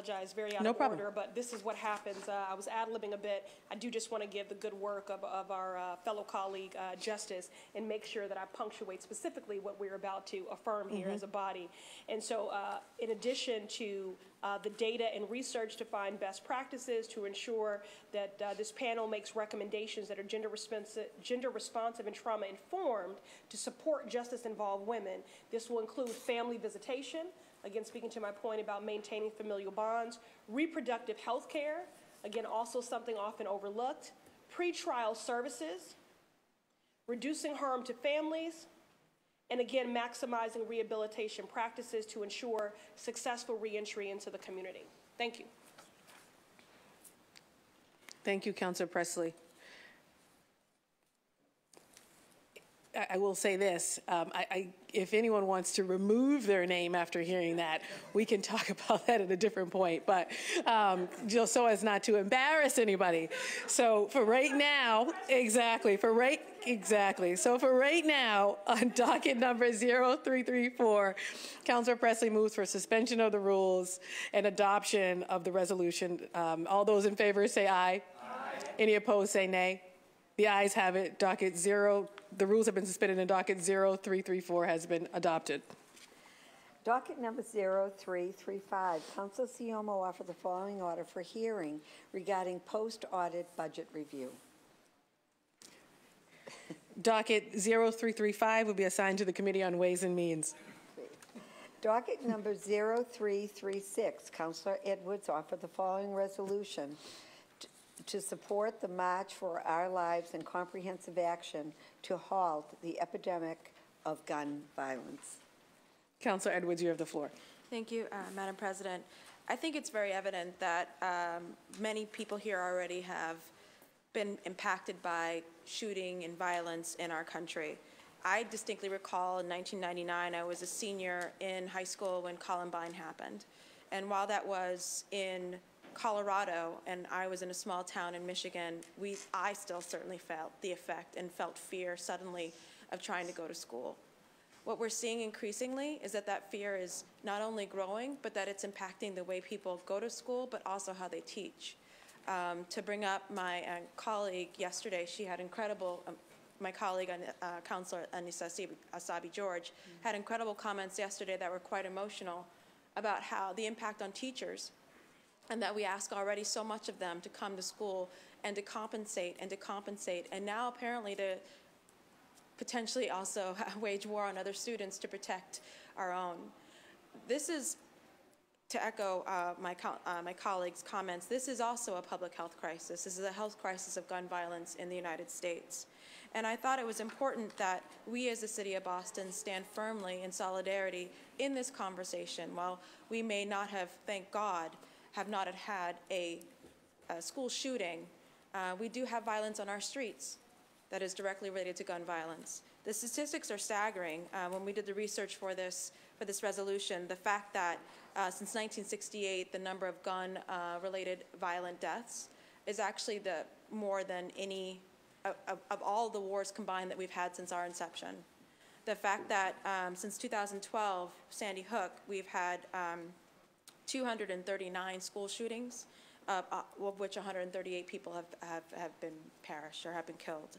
Apologize, very out No of problem. order, but this is what happens. Uh, I was ad-libbing a bit. I do just want to give the good work of, of our uh, fellow colleague, uh, Justice, and make sure that I punctuate specifically what we're about to affirm here Mm-hmm. as a body. And so, uh, in addition to uh, the data and research to find best practices to ensure that uh, this panel makes recommendations that are gender responsive, gender responsive and trauma informed to support justice-involved women, this will include family visitation, Again, speaking to my point about maintaining familial bonds, reproductive health care, again, also something often overlooked, pretrial services, reducing harm to families, and again, maximizing rehabilitation practices to ensure successful reentry into the community. Thank you. Thank you, Counselor Pressley. I, will say this, um, I, I, if anyone wants to remove their name after hearing that, we can talk [laughs] about that at a different point, but um, just so as not to embarrass anybody. So for right now, exactly, for right, exactly. So for right now, [laughs] on docket number 0334, Counselor Pressley moves for suspension of the rules and adoption of the resolution. Um, all those in favor say aye. Any opposed, say nay. The ayes have it. Docket zero, the rules have been suspended and docket 0334 has been adopted. Docket number 0335, Council Ciommo offered the following order for hearing regarding post-audit budget review. Docket 0335 will be assigned to the Committee on Ways and Means. Docket number 0336, Councilor Edwards offered the following resolution to support the March for Our Lives and comprehensive action to halt the epidemic of gun violence. Counselor Edwards, you have the floor. Thank you, uh, Madam President. I think it's very evident that um, many people here already have been impacted by shooting and violence in our country. I distinctly recall in 1999, I was a senior in high school when Columbine happened. And while that was in Colorado and I was in a small town in Michigan, we, I still certainly felt the effect and felt fear suddenly of trying to go to school. What we're seeing increasingly is that that fear is not only growing, but that it's impacting the way people go to school, but also how they teach. Um, to bring up my uh, colleague yesterday, she had incredible um, my colleague, uh, Counselor Annissa Essaibi- Essaibi George, had incredible comments yesterday that were quite emotional about how the impact on teachers and that we ask already so much of them to come to school and to compensate and to compensate, and now apparently to potentially also [laughs] wage war on other students to protect our own. This is, to echo uh, my, co- uh, my colleagues' comments, this is also a public health crisis. This is a health crisis of gun violence in the United States. And I thought it was important that we as the City of Boston stand firmly in solidarity in this conversation. While we may not have, thank God, have not had a, a school shooting, uh, we do have violence on our streets that is directly related to gun violence. The statistics are staggering. Uh, when we did the research for this, for this resolution, the fact that uh, since 1968, the number of gun-related violent deaths is actually the more than any of, of, of all the wars combined that we've had since our inception. The fact that um, since 2012, Sandy Hook, we've had um, 239 school shootings, uh, of which 138 people have, have, have been perished or have been killed.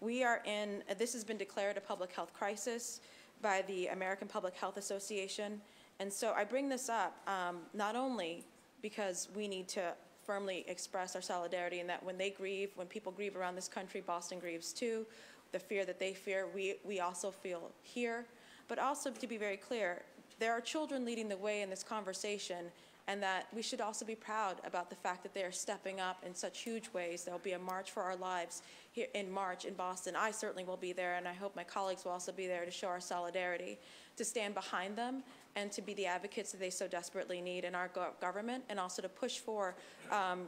We are in, this has been declared a public health crisis by the American Public Health Association. And so I bring this up um, not only because we need to firmly express our solidarity in that when they grieve, when people grieve around this country, Boston grieves too. The fear that they fear, we, we also feel here. But also to be very clear, there are children leading the way in this conversation and that we should also be proud about the fact that they are stepping up in such huge ways. There will be a March for Our Lives here in March in Boston. I certainly will be there, and I hope my colleagues will also be there to show our solidarity, to stand behind them, and to be the advocates that they so desperately need in our go government, and also to push for um,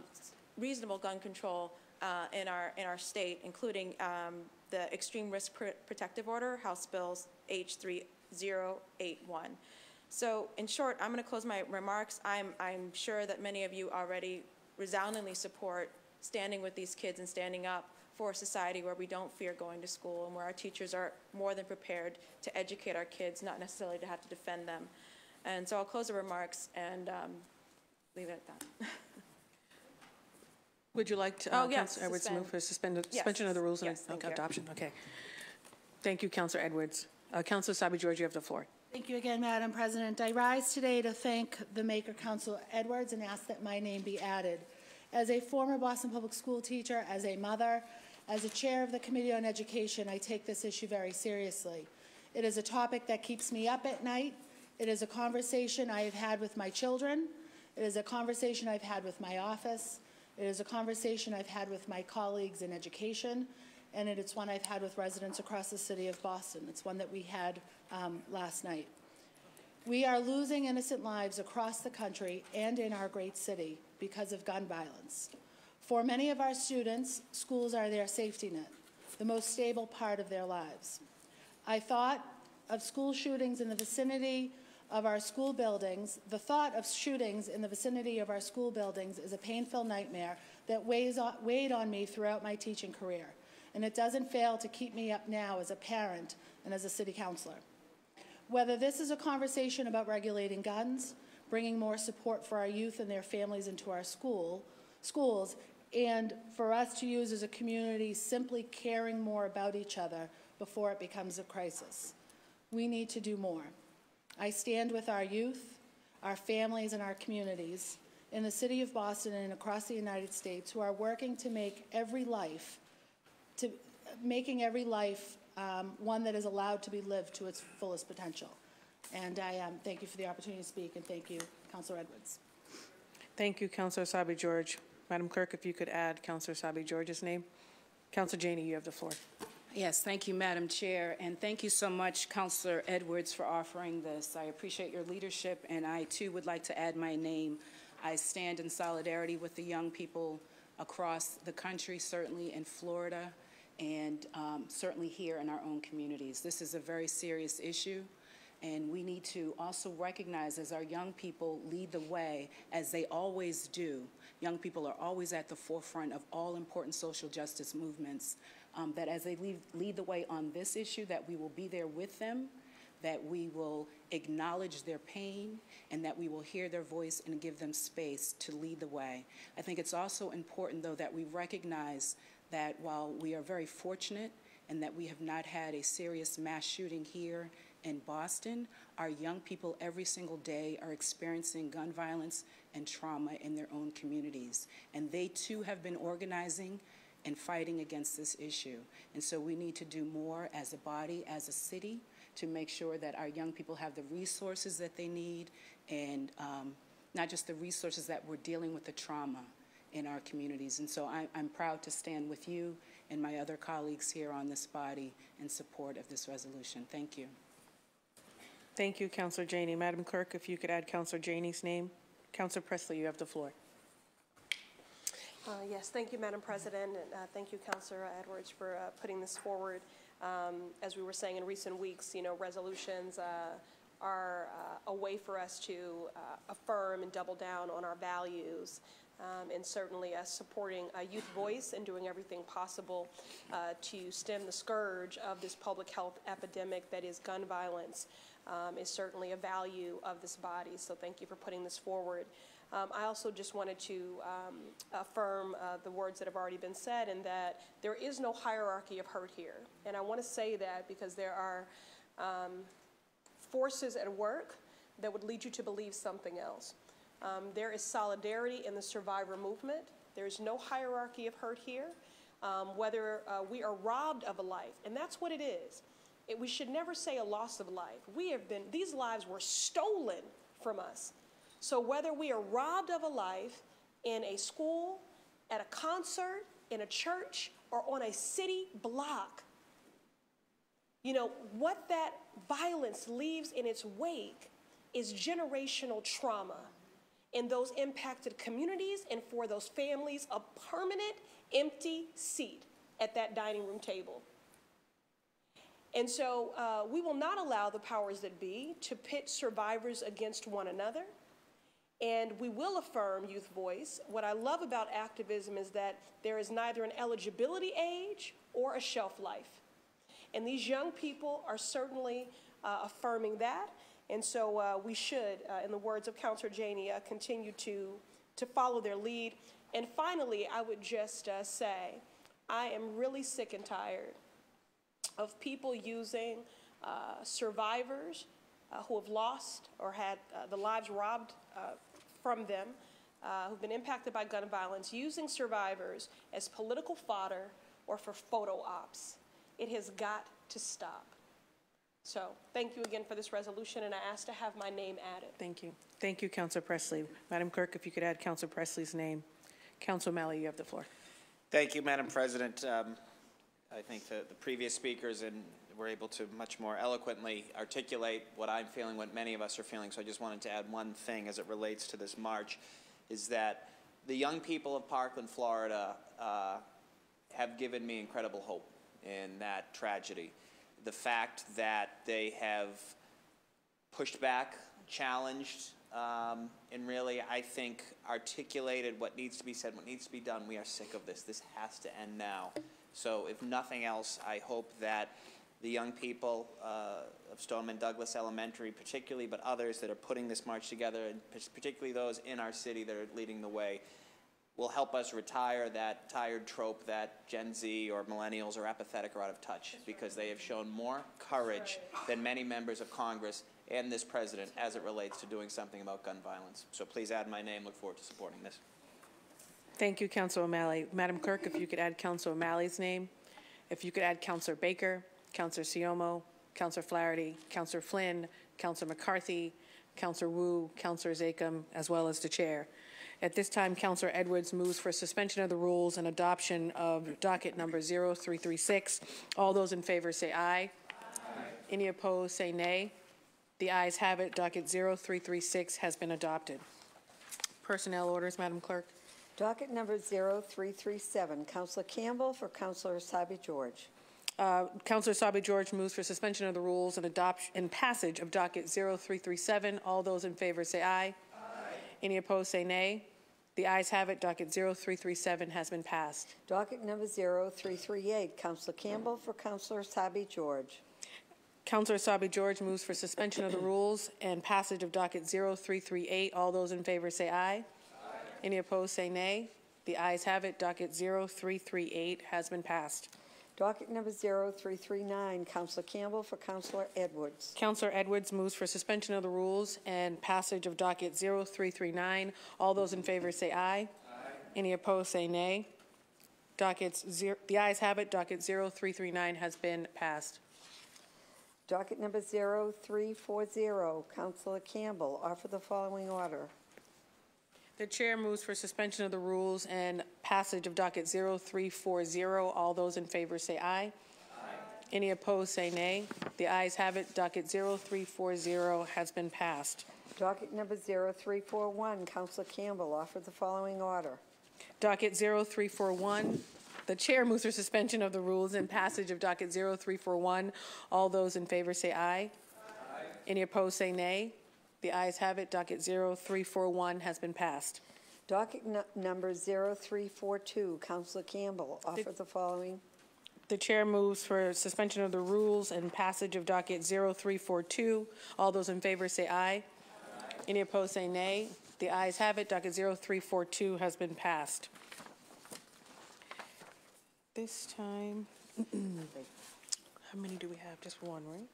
reasonable gun control uh, in our in our state, including um, the Extreme Risk Pr Protective Order, House Bills H3081. So in short, I'm going to close my remarks. I'm, I'm sure that many of you already resoundingly support standing with these kids and standing up for a society where we don't fear going to school and where our teachers are more than prepared to educate our kids, not necessarily to have to defend them. And so I'll close the remarks and um, leave it at that. [laughs] Would you like to, Oh, uh, yes, Councilor Edwards, to move for suspend- Yes. suspension of the rules and Yes, you. adoption? Okay. Thank you, Councilor Edwards. Uh, Councilor Essaibi George, you have the floor. Thank you again, Madam President. I rise today to thank the maker, Council Edwards, and ask that my name be added. As a former Boston Public School teacher, as a mother, as a chair of the Committee on Education, I take this issue very seriously. It is a topic that keeps me up at night. It is a conversation I have had with my children. It is a conversation I've had with my office. It is a conversation I've had with my colleagues in education, and it is one I've had with residents across the city of Boston. It's one that we had um, last night. We are losing innocent lives across the country and in our great city because of gun violence. For many of our students, schools are their safety net, the most stable part of their lives. I thought of school shootings in the vicinity of our school buildings. The thought of shootings in the vicinity of our school buildings is a painful nightmare that weighs on, weighed on me throughout my teaching career, and it doesn't fail to keep me up now as a parent and as a city councilor. Whether this is a conversation about regulating guns, bringing more support for our youth and their families into our school, schools, and for us to use as a community simply caring more about each other before it becomes a crisis. We need to do more. I stand with our youth, our families, and our communities in the city of Boston and across the United States who are working to make every life, to making every life um, one that is allowed to be lived to its fullest potential. And I um, thank you for the opportunity to speak, and thank you, Councilor Edwards. Thank you, Councilor Essaibi George. Madam Clerk, if you could add Councilor Essaibi George's name. Councilor Janey, you have the floor. Yes, thank you, Madam Chair, and thank you so much, Councilor Edwards, for offering this. I appreciate your leadership, and I too would like to add my name. I stand in solidarity with the young people across the country, certainly in Florida, and um, certainly here in our own communities. This is a very serious issue, and we need to also recognize as our young people lead the way, as they always do. Young people are always at the forefront of all important social justice movements. Um, that as they lead, lead the way on this issue, that we will be there with them, that we will acknowledge their pain, and that we will hear their voice and give them space to lead the way. I think it's also important, though, that we recognize that while we are very fortunate and that we have not had a serious mass shooting here in Boston, our young people every single day are experiencing gun violence and trauma in their own communities. And they too have been organizing and fighting against this issue. And so we need to do more as a body, as a city, to make sure that our young people have the resources that they need and um, not just the resources that we're dealing with the trauma in our communities. And so I, I'm proud to stand with you and my other colleagues here on this body in support of this resolution. Thank you. Thank you, Counselor Janey. Madam Clerk, if you could add Counselor Janey's name. Counselor Pressley, you have the floor. Uh, Yes, thank you, Madam President, and uh, thank you, Councilor Edwards, for uh, putting this forward. Um, As we were saying in recent weeks, you know, resolutions uh, are uh, a way for us to uh, affirm and double down on our values, um, and certainly us supporting a youth voice and doing everything possible uh, to stem the scourge of this public health epidemic that is gun violence um, is certainly a value of this body. So thank you for putting this forward. Um, I also just wanted to um, affirm uh, the words that have already been said and that there is no hierarchy of hurt here. And I want to say that because there are um, forces at work that would lead you to believe something else. Um, there is solidarity in the survivor movement. There is no hierarchy of hurt here. Um, whether uh, we are robbed of a life, and that's what it is. It, we should never say a loss of life. We have been, these lives were stolen from us. So whether we are robbed of a life in a school, at a concert, in a church, or on a city block, you know, what that violence leaves in its wake is generational trauma in those impacted communities and for those families, a permanent empty seat at that dining room table. And so uh, we will not allow the powers that be to pit survivors against one another. And we will affirm youth voice. What I love about activism is that there is neither an eligibility age or a shelf life. And these young people are certainly uh, affirming that. And so uh, we should, uh, in the words of Councillor Janey, uh, continue to, to follow their lead. And finally, I would just uh, say, I am really sick and tired of people using uh, survivors who have lost or had the lives robbed from them, who've been impacted by gun violence, using survivors as political fodder or for photo ops. It has got to stop. So thank you again for this resolution, and I ask to have my name added. Thank you. Thank you, Counselor Pressley. Madam Clerk, if you could add Counselor Pressley's name. Counselor O'Malley, you have the floor. Thank you, Madam President. Um, I think the, the previous speakers and were able to much more eloquently articulate what I'm feeling, what many of us are feeling. So I just wanted to add one thing as it relates to this march, is that the young people of Parkland, Florida, uh, have given me incredible hope in that tragedy. The fact that they have pushed back, challenged, um, and really, I think, articulated what needs to be said, what needs to be done. We are sick of this. This has to end now. So, if nothing else, I hope that the young people uh, of Stoneman Douglas Elementary, particularly, but others that are putting this march together, and particularly those in our city that are leading the way, will help us retire that tired trope that Gen Z or millennials are apathetic or out of touch because they have shown more courage than many members of Congress and this president as it relates to doing something about gun violence. So please add my name. Look forward to supporting this. Thank you, Counselor O'Malley. Madam Clerk, if you could add Counselor O'Malley's name. If you could add Counselor Baker, Counselor Ciommo, Counselor Flaherty, Counselor Flynn, Counselor McCarthy, Counselor Wu, Counselor Zakim, as well as the Chair. At this time, Counselor Edwards moves for suspension of the rules and adoption of docket number 0336. All those in favor say aye. aye. Any opposed say nay. The ayes have it. Docket 0336 has been adopted. Personnel orders, Madam Clerk. Docket number 0337, Counselor Campbell for Counselor Essaibi George. Uh, Counselor Essaibi George moves for suspension of the rules and adoption and passage of docket 0337. All those in favor say aye. Any opposed, say nay. The ayes have it. Docket 0337 has been passed. Docket number 0338, Counselor Campbell for Counselor Essaibi George. Counselor Essaibi George moves for suspension of the rules and passage of docket 0338. All those in favor say aye. aye. Any opposed, say nay. The ayes have it. Docket 0338 has been passed. Docket number 0339, Counselor Campbell for Counselor Edwards. Counselor Edwards moves for suspension of the rules and passage of docket 0339. All those in favor say aye. Aye. Any opposed say nay. Dockets, zero, the ayes have it, docket 0339 has been passed. Docket number 0340, Counselor Campbell, offer the following order. The chair moves for suspension of the rules and passage of docket 0340. All those in favor say aye. Aye. Any opposed say nay. The ayes have it, docket 0340 has been passed. Docket number 0341, Counselor Campbell, offered the following order. Docket 0341, the chair moves for suspension of the rules and passage of docket 0341. All those in favor say aye. Aye. Any opposed say nay. The ayes have it, docket 0341 has been passed. Docket nu- number 0342, Counselor Campbell, offer the following. The chair moves for suspension of the rules and passage of docket 0342. All those in favor say aye. Any opposed say nay. The ayes have it, docket 0342 has been passed. This time, [clears throat] how many do we have? Just one, right?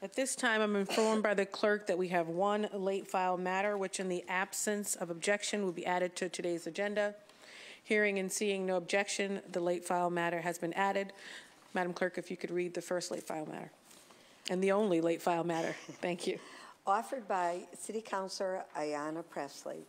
At this time, I'm informed by the clerk that we have one late file matter, which in the absence of objection will be added to today's agenda. Hearing and seeing no objection, the late file matter has been added. Madam Clerk, if you could read the first late file matter, and the only late file matter. Thank you. [laughs] Offered by City Councilor Ayanna Pressley.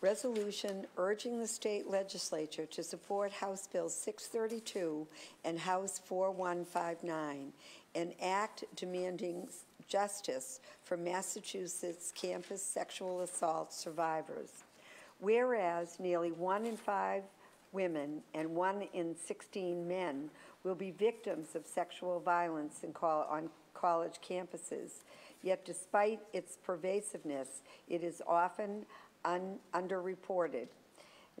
Resolution urging the state legislature to support House Bill 632 and House 4159, an act demanding justice for Massachusetts campus sexual assault survivors. Whereas nearly one in five women and one in 16 men will be victims of sexual violence col- on college campuses, yet despite its pervasiveness, it is often un- underreported.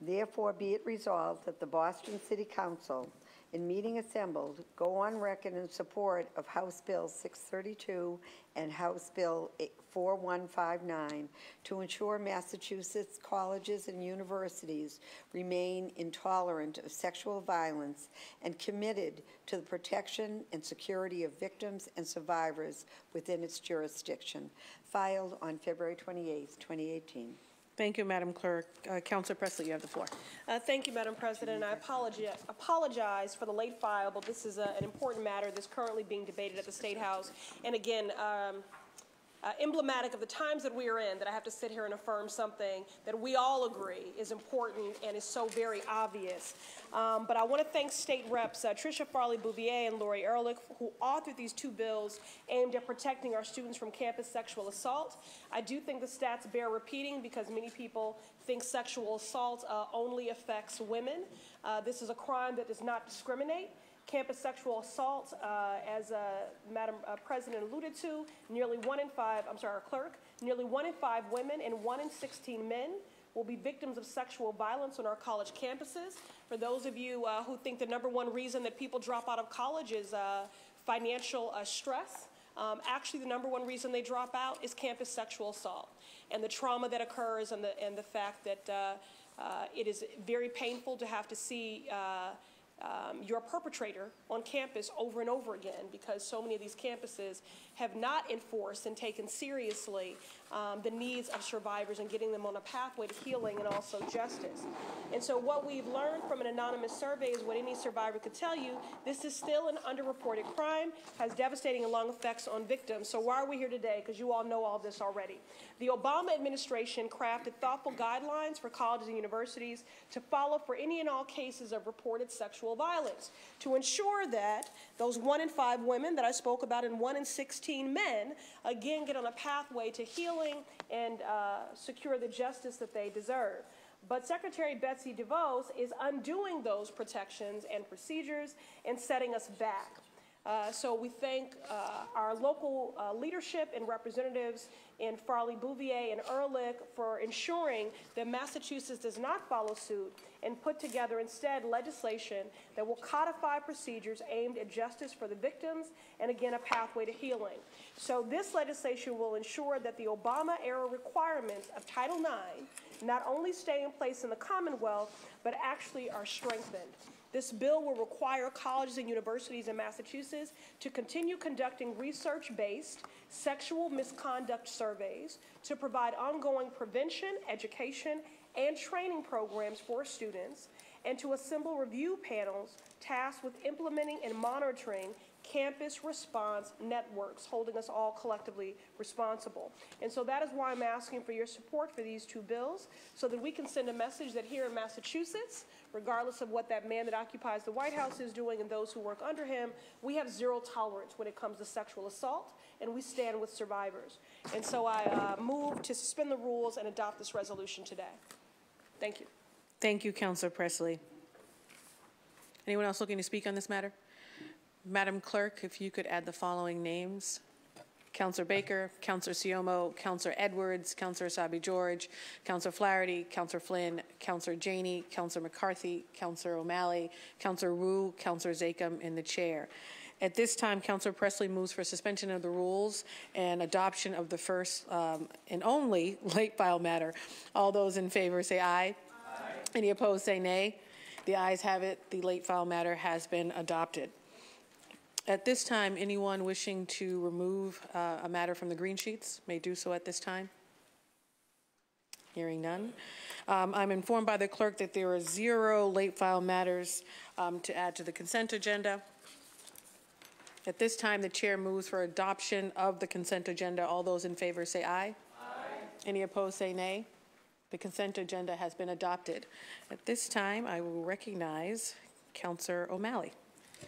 Therefore, be it resolved that the Boston City Council, in meeting assembled, go on record in support of House Bill 632 and House Bill 4159 to ensure Massachusetts colleges and universities remain intolerant of sexual violence and committed to the protection and security of victims and survivors within its jurisdiction. Filed on February 28, 2018. Thank you, Madam Clerk. Uh, Councilor Pressley, you have the floor. Uh, Thank you, Madam President. I apologize, apologize for the late file, but this is a- an important matter that's currently being debated at the State House. And again, um, uh, emblematic of the times that we are in, that I have to sit here and affirm something that we all agree is important and is so very obvious. Um, But I want to thank State Reps uh, Tricia Farley Bouvier and Lori Ehrlich, who authored these two bills aimed at protecting our students from campus sexual assault. I do think the stats bear repeating because many people think sexual assault uh, only affects women. Uh, This is a crime that does not discriminate campus sexual assault, uh, as uh, Madam uh, President alluded to, nearly one in five, I'm sorry, our clerk, nearly one in five women and one in 16 men will be victims of sexual violence on our college campuses. For those of you uh, who think the number one reason that people drop out of college is uh, financial uh, stress, um, actually the number one reason they drop out is campus sexual assault and the trauma that occurs and the, and the fact that uh, uh, it is very painful to have to see uh, um, your perpetrator on campus over and over again because so many of these campuses have not enforced and taken seriously um, the needs of survivors and getting them on a pathway to healing and also justice. And so, what we've learned from an anonymous survey is what any survivor could tell you this is still an underreported crime, has devastating and long effects on victims. So, why are we here today? Because you all know all this already. The Obama administration crafted thoughtful guidelines for colleges and universities to follow for any and all cases of reported sexual violence to ensure that those one in five women that I spoke about and one in 16 men, again, get on a pathway to healing and uh, secure the justice that they deserve. But Secretary Betsy DeVos is undoing those protections and procedures and setting us back. Uh, so we thank uh, our local uh, leadership and representatives in Farley Bouvier and Ehrlich for ensuring that Massachusetts does not follow suit and put together instead legislation that will codify procedures aimed at justice for the victims and again a pathway to healing. So this legislation will ensure that the Obama era requirements of Title IX not only stay in place in the Commonwealth, but actually are strengthened. This bill will require colleges and universities in Massachusetts to continue conducting research-based sexual misconduct surveys to provide ongoing prevention, education, and training programs for students, and to assemble review panels tasked with implementing and monitoring campus response networks, holding us all collectively responsible. And so that is why I'm asking for your support for these two bills, so that we can send a message that here in Massachusetts, regardless of what that man that occupies the White House is doing and those who work under him, we have zero tolerance when it comes to sexual assault, and we stand with survivors. And so I uh, move to suspend the rules and adopt this resolution today. Thank you. Thank you, Counselor Pressley. Anyone else looking to speak on this matter? Madam Clerk, if you could add the following names. Counselor Baker, Counselor Ciommo, Counselor Edwards, Counselor Essaibi George, Counselor Flaherty, Counselor Flynn, Counselor Janey, Counselor McCarthy, Counselor O'Malley, Counselor Wu, Counselor Zakim, and the Chair. At this time, Counselor Pressley moves for suspension of the rules and adoption of the first um, and only [laughs] late file matter. All those in favor say aye. Aye. Any opposed say nay. The ayes have it. The late file matter has been adopted. At this time, anyone wishing to remove uh, a matter from the green sheets may do so at this time. Hearing none. Um, I'm informed by the clerk that there are zero late file matters um, to add to the consent agenda. At this time, the chair moves for adoption of the consent agenda. All those in favor say aye. Aye. Any opposed say nay. The consent agenda has been adopted. At this time, I will recognize Councillor O'Malley.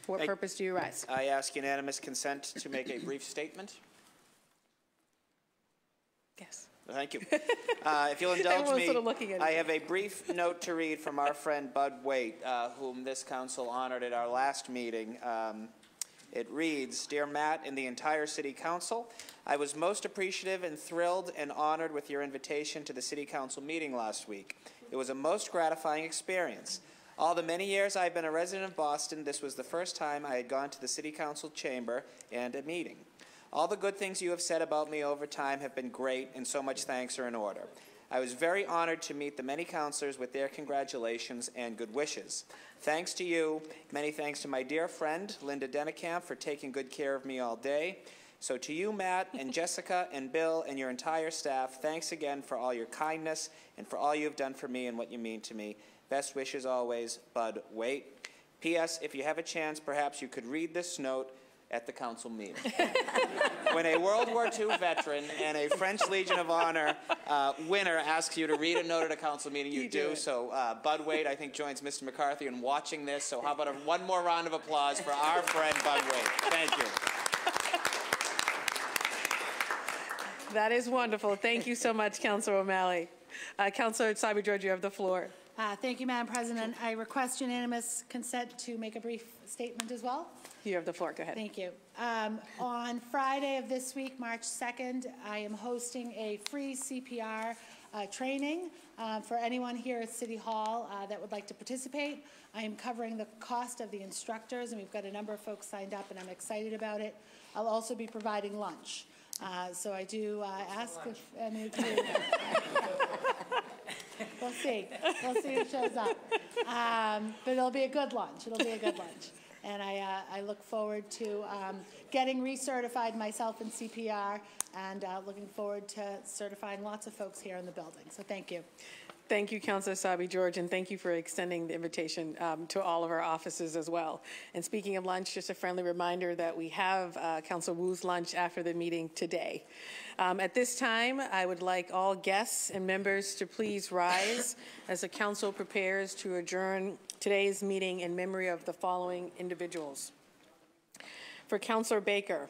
For what Thank- purpose do you rise? I ask unanimous consent to make a brief statement. Yes. Thank you. [laughs] Uh, If you'll indulge Everyone's me, sort of I have a brief note to read from our friend Bud Waite, uh, whom this council honored at our last meeting. Um, It reads, Dear Matt and the entire city council, I was most appreciative and thrilled and honored with your invitation to the city council meeting last week. It was a most gratifying experience. All the many years I've been a resident of Boston, this was the first time I had gone to the city council chamber and a meeting. All the good things you have said about me over time have been great, and so much thanks are in order. I was very honored to meet the many counselors with their congratulations and good wishes. Thanks to you, many thanks to my dear friend Linda Denikamp for taking good care of me all day. So to you, Matt, and [laughs] Jessica, and Bill, and your entire staff, thanks again for all your kindness and for all you have done for me and what you mean to me. Best wishes always, Bud Waite. P.S. If you have a chance, perhaps you could read this note at the council meeting. [laughs] when a World War II veteran and a French Legion of Honor uh, winner asks you to read a note at a council meeting, you, You do do. So uh, Bud Wade, I think, joins Mr. McCarthy in watching this. So how about a, one more round of applause for our friend Bud Wade? Thank you. That is wonderful. Thank you so much, Councilor O'Malley. Uh, Councilor Essaibi George, you have the floor. Uh, Thank you, Madam President. I request unanimous consent to make a brief statement as well. You have the floor. Go ahead. Thank you. Um, On Friday of this week, March 2nd, I am hosting a free CPR uh, training uh, for anyone here at City Hall uh, that would like to participate. I am covering the cost of the instructors, and we've got a number of folks signed up, and I'm excited about it. I'll also be providing lunch. Uh, So I do uh, ask if any of you... [laughs] We'll see. We'll see who shows up. Um, But it'll be a good lunch. It'll be a good lunch. And I, uh, I look forward to um, getting recertified myself in CPR and uh, looking forward to certifying lots of folks here in the building. So thank you. Thank you, Councilor Essaibi George, and thank you for extending the invitation um, to all of our offices as well. And speaking of lunch, just a friendly reminder that we have uh, Council Wu's lunch after the meeting today. Um, At this time, I would like all guests and members to please rise as the council prepares to adjourn today's meeting in memory of the following individuals. For Councilor Baker,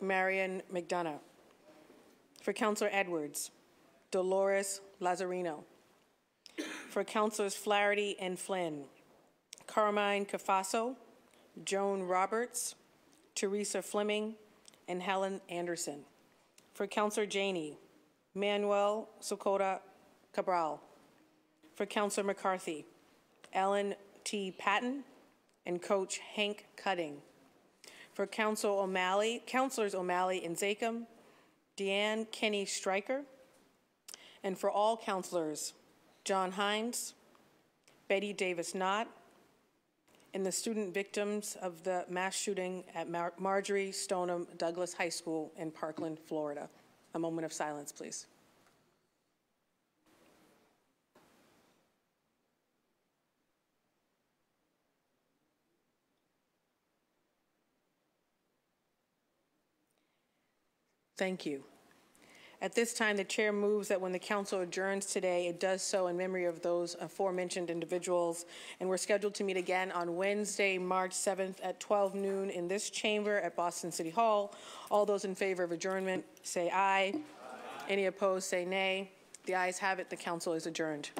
Marion McDonough. For Councilor Edwards, Dolores Lazarino. For Councilors Flaherty and Flynn, Carmine Cafaso, Joan Roberts, Teresa Fleming, and Helen Anderson. For Councilor Janey, Manuel Sokota Cabral. For Councilor McCarthy, Ellen T. Patton and Coach Hank Cutting. For Council O'Malley, Councilors O'Malley and Zakim, Deanne Kenny Stryker, and for all counselors, John Hines, Betty Davis Knott, and the student victims of the mass shooting at Mar- Marjory Stoneman Douglas High School in Parkland, Florida. A moment of silence, please. Thank you. At this time, the chair moves that when the council adjourns today, it does so in memory of those aforementioned individuals. And we're scheduled to meet again on Wednesday, March 7th at 12 noon in this chamber at Boston City Hall. All those in favor of adjournment, say aye. Any opposed, say nay. The ayes have it. The council is adjourned.